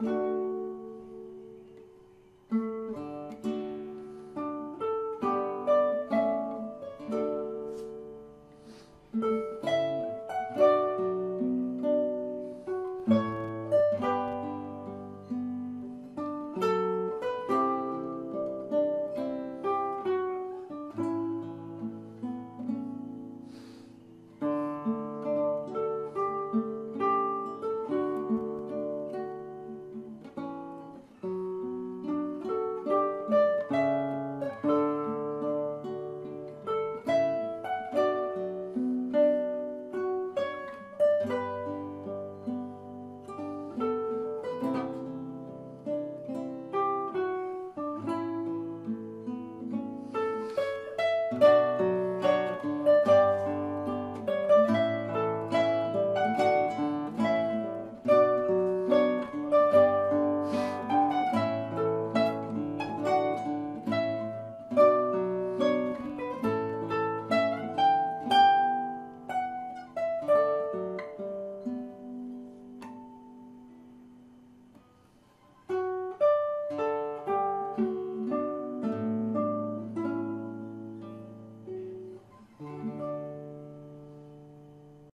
Bye.